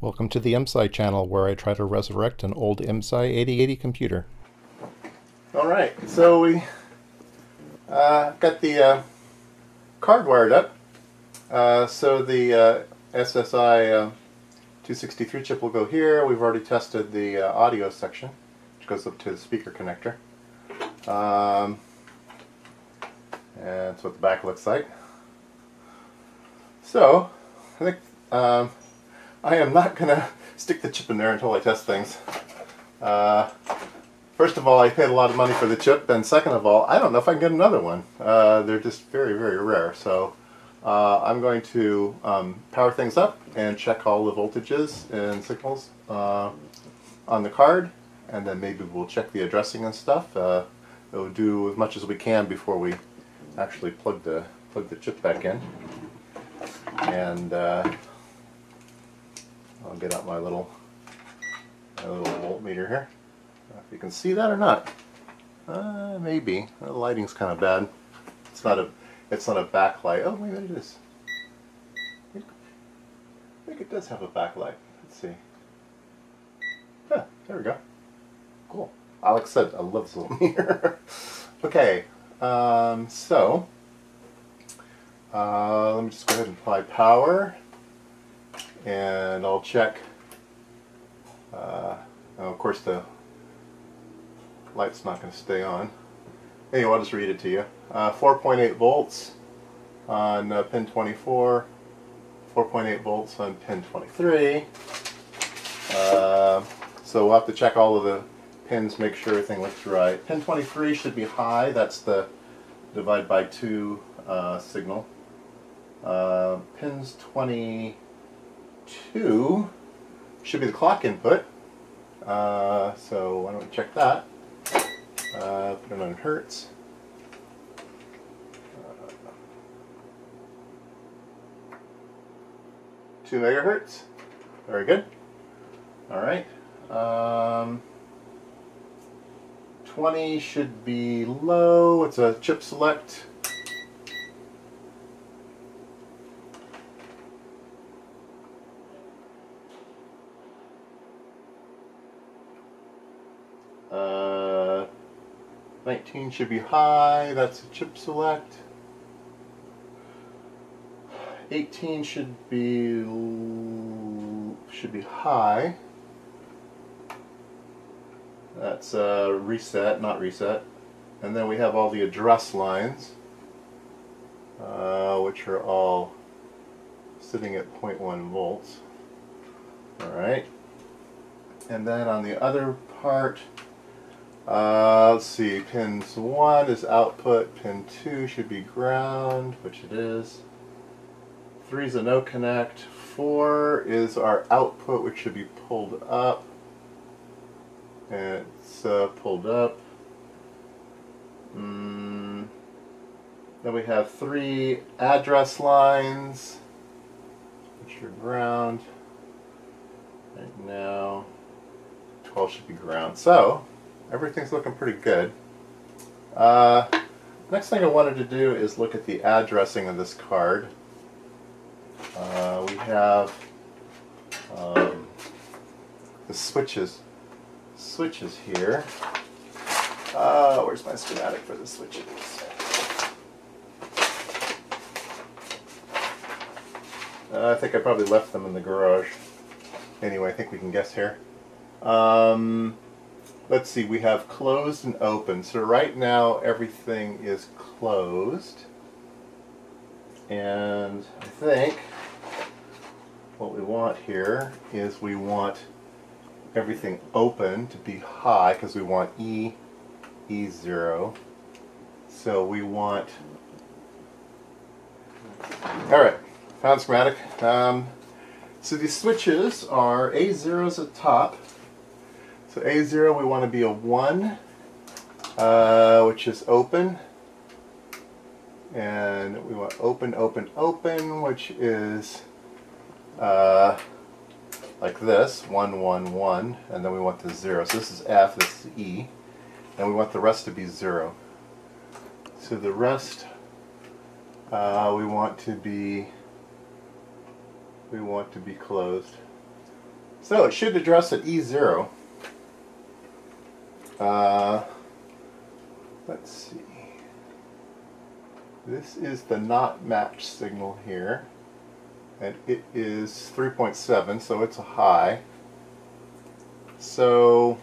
Welcome to the IMSAI channel where I try to resurrect an old IMSAI 8080 computer. Alright, so we uh, got the uh, card wired up. Uh, so the uh, SSI uh, 263 chip will go here. We've already tested the uh, audio section, which goes up to the speaker connector. Um, and that's what the back looks like. So, I think um, I am not going to stick the chip in there until I test things. Uh, first of all, I paid a lot of money for the chip, and second of all, I don't know if I can get another one. Uh, they're just very, very rare. So uh, I'm going to um, power things up and check all the voltages and signals uh, on the card, and then maybe we'll check the addressing and stuff. Uh, we'll do as much as we can before we actually plug the plug the chip back in. And uh, I'll get out my little my little voltmeter here. If you can see that or not. Uh, maybe. The lighting's kind of bad. It's not a it's not a backlight. Oh, maybe it is. I think it does have a backlight. Let's see. Yeah, there we go. Cool. Alex said I love this little meter. okay, um, so uh, let me just go ahead and apply power and I'll check uh, of course the light's not going to stay on. Anyway I'll just read it to you. Uh, 4.8 volts on uh, pin 24 4.8 volts on pin 23 uh, so we'll have to check all of the pins make sure everything looks right. Pin 23 should be high. That's the divide by 2 uh, signal. Uh, pins 20 2 should be the clock input. Uh, so why don't we check that? Uh, put it on hertz. 2 megahertz. Very good. All right. Um, 20 should be low. It's a chip select. 19 should be high, that's a chip select. 18 should be should be high. That's uh, reset, not reset. And then we have all the address lines, uh, which are all sitting at 0.1 volts. All right. And then on the other part, uh, let's see, pins 1 is output, pin 2 should be ground, which it is. 3 is a no connect, 4 is our output, which should be pulled up. And it's uh, pulled up. Mm. Then we have three address lines, which are ground. Right now, 12 should be ground. So, everything's looking pretty good. Uh, next thing I wanted to do is look at the addressing of this card. Uh, we have um, the switches switches here. Uh, where's my schematic for the switches? Uh, I think I probably left them in the garage. Anyway, I think we can guess here. Um, let's see, we have closed and open. So right now everything is closed. And I think what we want here is we want everything open to be high because we want E, E0. So we want, alright, found schematic. Um, so these switches are A0 is at top, so A0 we want to be a 1, uh, which is open. And we want open, open, open, which is uh, like this, 1, 1, 1, and then we want the 0. So this is F, this is E, and we want the rest to be 0. So the rest uh, we want to be we want to be closed. So it should address at E0. Uh, let's see. This is the not match signal here. And it is 3.7, so it's a high. So,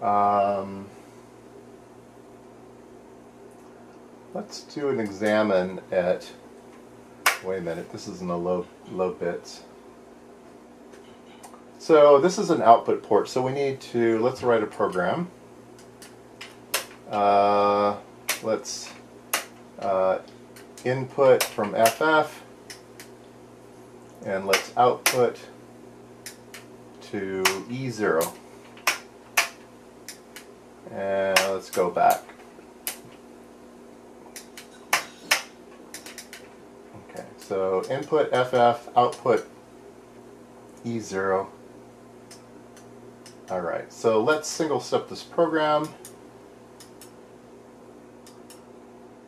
um, let's do an examine at, wait a minute, this isn't a low, low bits. So this is an output port, so we need to, let's write a program. Uh, let's uh, input from FF and let's output to E0 and let's go back. Okay so input FF output E0 alright so let's single step this program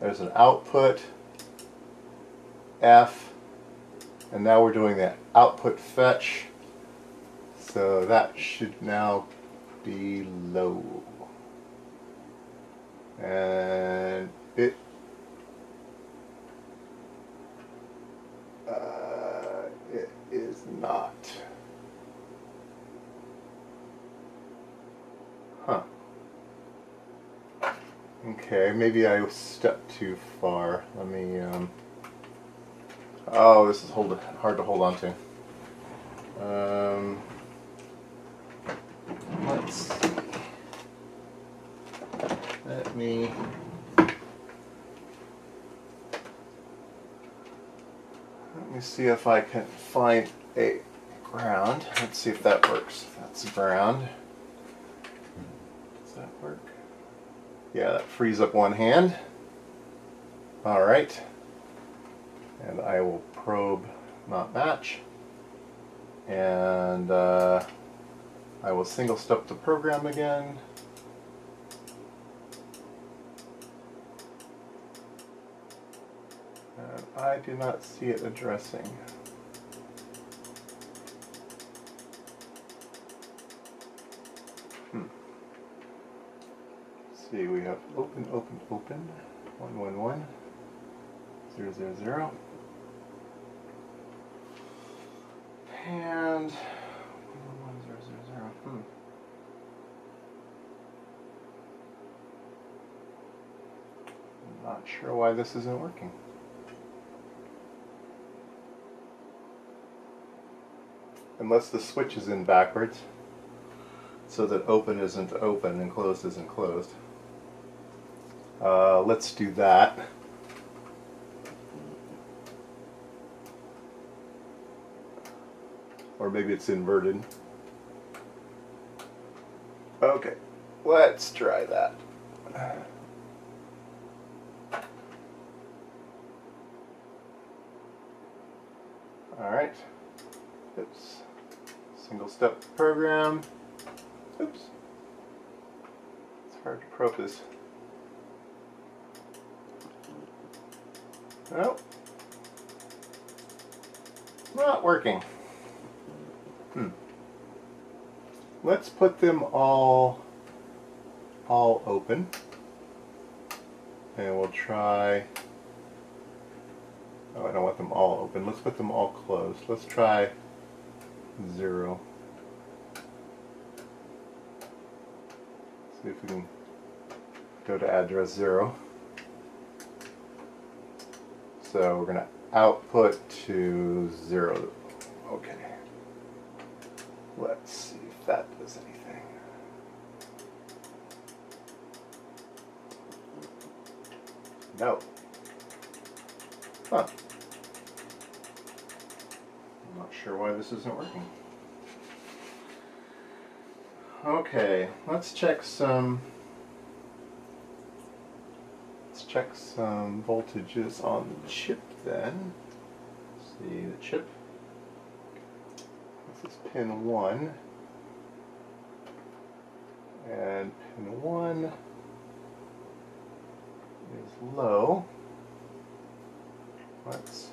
there's an output F, and now we're doing the output fetch. So that should now be low. And it uh, it is not. Huh. Okay, maybe I stepped too far. Let me um, Oh, this is hold, hard to hold on to. Um, let's see. Let me. Let me see if I can find a ground. Let's see if that works. That's ground. Does that work? Yeah, that frees up one hand. All right. And I will probe not match. And uh, I will single step the program again. And I do not see it addressing see we have open open open one one one zero zero zero and one zero zero zero. Hmm. Not sure why this isn't working. Unless the switch is in backwards, so that open isn't open and closed isn't closed. Uh, let's do that. Or maybe it's inverted. Okay, let's try that. Alright. Oops. Single step program. Oops. It's hard to probe this. Nope. Not working. Hmm. Let's put them all all open. And we'll try Oh, I don't want them all open. Let's put them all closed. Let's try zero. See if we can go to address zero. So we're going to output to zero. Okay. Let's see if that does anything. No. Huh. I'm not sure why this isn't working. Okay, let's check some let's check some voltages on the chip then. See the chip This is pin 1. And pin 1 is low. Let's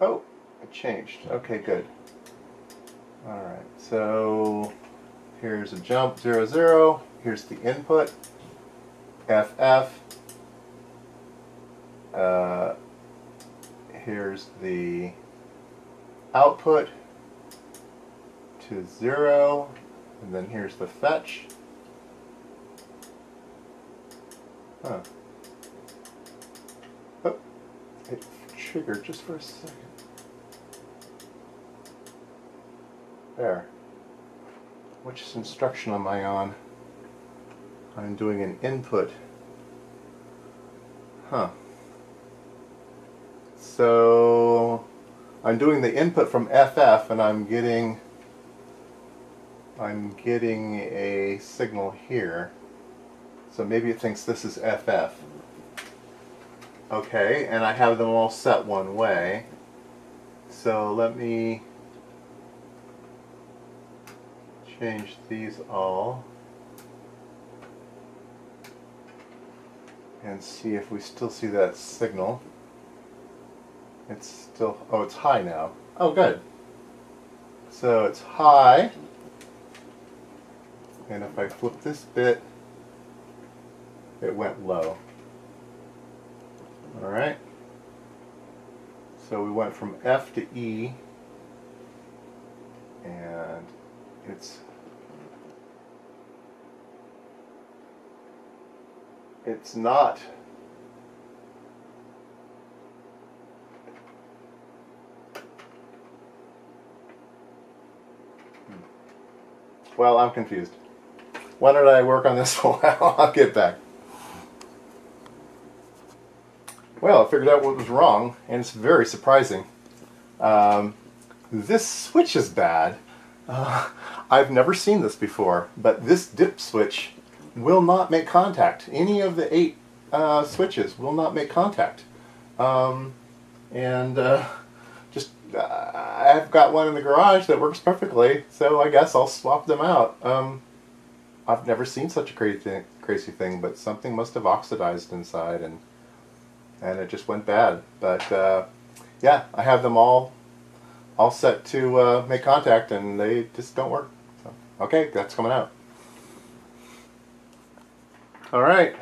Oh, it changed. Okay, good. Alright, so here's a jump 0, 0. Here's the input. FF. Uh, here's the output to 0. And then here's the fetch. Huh. Oh, it triggered just for a second. There. Which instruction am I on? I'm doing an input. Huh. So I'm doing the input from FF and I'm getting I'm getting a signal here. So maybe it thinks this is FF. Okay, and I have them all set one way. So let me change these all and see if we still see that signal. It's still, oh, it's high now. Oh, good. So it's high. And if I flip this bit, it went low. All right. So we went from F to E, and it's it's not Well, I'm confused. Why did I work on this for a while? I'll get back. Well, I figured out what was wrong, and it's very surprising. Um, this switch is bad. Uh, I've never seen this before, but this dip switch will not make contact. Any of the eight uh, switches will not make contact. Um, and uh, just, uh, I've got one in the garage that works perfectly, so I guess I'll swap them out. Um, I've never seen such a crazy thing, crazy thing, but something must have oxidized inside and and it just went bad. But uh, yeah, I have them all all set to uh, make contact, and they just don't work. So, okay, that's coming out. All right,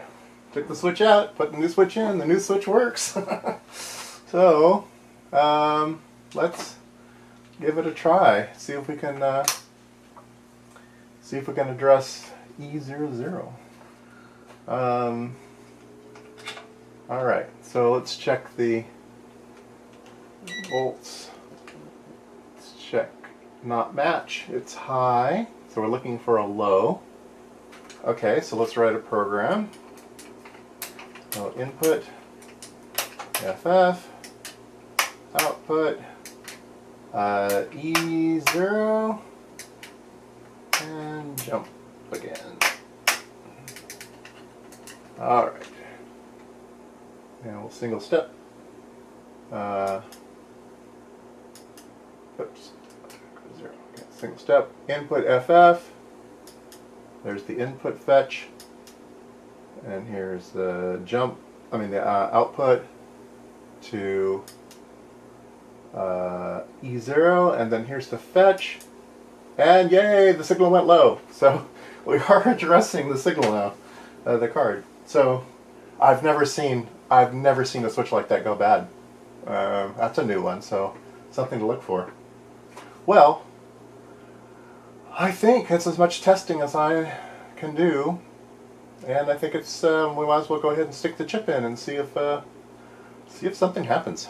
took the switch out, put the new switch in. The new switch works. so um, let's give it a try. See if we can uh, see if we can address E00. Um, all right, so let's check the volts. Let's check not match. It's high, so we're looking for a low. Okay, so let's write a program. So input, FF, output, uh, E0, and jump again. All right Now we'll single step. Uh, oops, zero. Okay, single step. Input FF. There's the input fetch, and here's the jump. I mean the uh, output to uh, E0, and then here's the fetch, and yay, the signal went low. So we are addressing the signal now, uh, the card. So I've never seen I've never seen a switch like that go bad. Uh, that's a new one, so something to look for. Well, I think it's as much testing as I can do, and I think it's uh, we might as well go ahead and stick the chip in and see if uh, see if something happens.